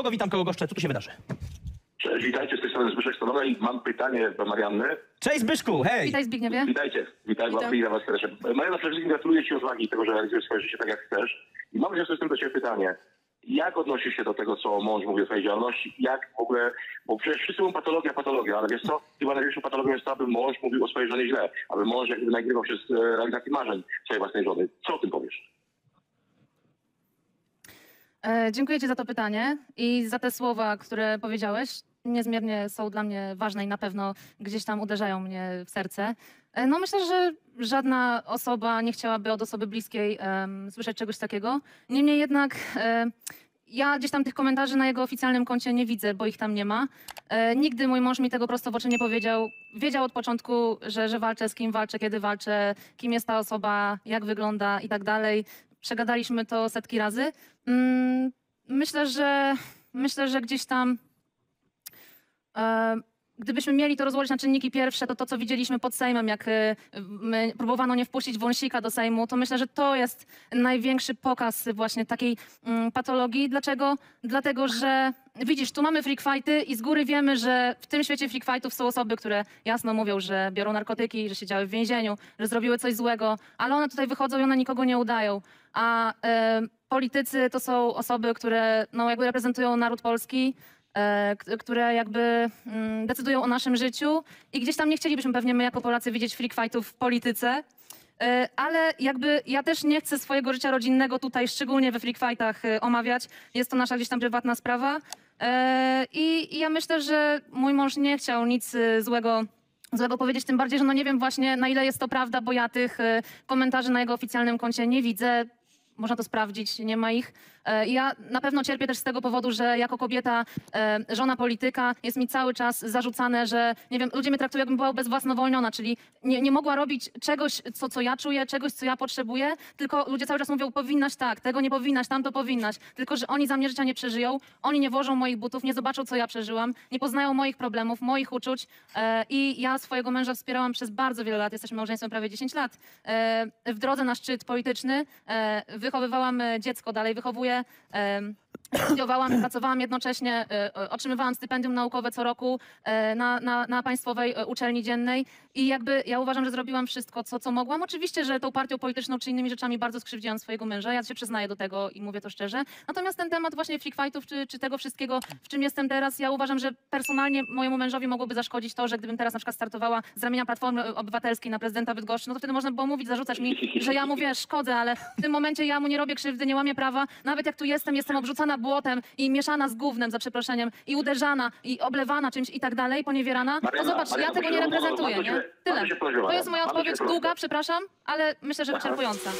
Kogo witam, kogo goszczę, co tu się wydarzy? Cześć, witajcie z tej strony Zbyszek Stanowa i mam pytanie do Marianny. Cześć Zbyszku, hej! Witaj Zbigniewie. Witajcie, witaj was, Witam. witam was serdecznie. Marianna, przede wszystkim gratuluję Ci odwagi tego, że realizujesz swoje życie tak jak chcesz. I mam w związku z tym do Ciebie pytanie. Jak odnosisz się do tego, co mąż mówi o swojej działalności? Jak w ogóle, bo przecież wszyscy mówią patologia, patologia, ale wiesz co? Chyba największą patologią jest to, aby mąż mówił o swojej żonie źle, aby mąż jakby nagrywał się z e, realizacji marzeń swojej własnej żony. Co o tym powiesz? E, dziękuję Ci za to pytanie i za te słowa, które powiedziałeś. Niezmiernie są dla mnie ważne i na pewno gdzieś tam uderzają mnie w serce. E, no myślę, że żadna osoba nie chciałaby od osoby bliskiej słyszeć czegoś takiego. Niemniej jednak e, ja gdzieś tam tych komentarzy na jego oficjalnym koncie nie widzę, bo ich tam nie ma. E, nigdy mój mąż mi tego prosto w oczy nie powiedział. Wiedział od początku, że, że walczę, z kim walczę, kiedy walczę, kim jest ta osoba, jak wygląda i tak dalej. Przegadaliśmy to setki razy. Mm, myślę, że myślę, że gdzieś tam e, gdybyśmy mieli to rozłożyć na czynniki pierwsze, to to, co widzieliśmy pod Sejmem, jak my, próbowano nie wpuścić wąsika do Sejmu, to myślę, że to jest największy pokaz właśnie takiej mm, patologii. Dlaczego? Dlatego, że widzisz, tu mamy freak fighty i z góry wiemy, że w tym świecie freak fightów są osoby, które jasno mówią, że biorą narkotyki, że siedziały w więzieniu, że zrobiły coś złego, ale one tutaj wychodzą i one nikogo nie udają. A e, politycy to są osoby, które no, jakby reprezentują naród polski, które jakby mm, decydują o naszym życiu i gdzieś tam nie chcielibyśmy pewnie my jako Polacy widzieć freak fightów w polityce. E, Ale jakby ja też nie chcę swojego życia rodzinnego tutaj, szczególnie we freak fightach, e, omawiać. Jest to nasza gdzieś tam prywatna sprawa. E, I, ja myślę, że mój mąż nie chciał nic e, złego złego powiedzieć, tym bardziej, że no nie wiem właśnie na ile jest to prawda, bo ja tych e, komentarzy na jego oficjalnym koncie nie widzę. Można to sprawdzić, nie ma ich. E, Ja na pewno cierpię też z tego powodu, że jako kobieta, e, żona polityka, jest mi cały czas zarzucane, że nie wiem, ludzie mnie traktują, jakbym była ubezwłasnowolniona, czyli nie, nie mogła robić czegoś, co, co ja czuję, czegoś, co ja potrzebuję, tylko ludzie cały czas mówią, powinnaś tak, tego nie powinnaś, tamto powinnaś. Tylko, że oni za mnie życia nie przeżyją, oni nie włożą moich butów, nie zobaczą, co ja przeżyłam, nie poznają moich problemów, moich uczuć. E, I ja swojego męża wspierałam przez bardzo wiele lat, jesteśmy małżeństwem prawie 10 lat. W drodze na szczyt polityczny e, wychowywałam e, dziecko, dalej wychowuję. Studiowałam, pracowałam jednocześnie, e, e, otrzymywałam stypendium naukowe co roku e, na, na, na Państwowej e, Uczelni Dziennej i jakby ja uważam, że zrobiłam wszystko, co, co mogłam. Oczywiście, że tą partią polityczną czy innymi rzeczami bardzo skrzywdziłam swojego męża, ja się przyznaję do tego i mówię to szczerze. Natomiast ten temat właśnie freak fightów czy, czy tego wszystkiego, w czym jestem teraz, ja uważam, że personalnie mojemu mężowi mogłoby zaszkodzić to, że gdybym teraz na przykład startowała z ramienia Platformy Obywatelskiej na prezydenta Bydgoszczy, no to wtedy można by było mówić, zarzucać mi, że ja wiesz, szkodzę, ale w tym momencie ja mu nie robię krzywdy, nie łamię prawa. Nawet jak tu jestem, jestem obrzucana błotem i mieszana z gównem, za przeproszeniem, i uderzana, i oblewana czymś i tak dalej, poniewierana. To zobacz, ja tego nie reprezentuję, nie? Tyle. To jest moja odpowiedź długa, przepraszam, ale myślę, że wyczerpująca.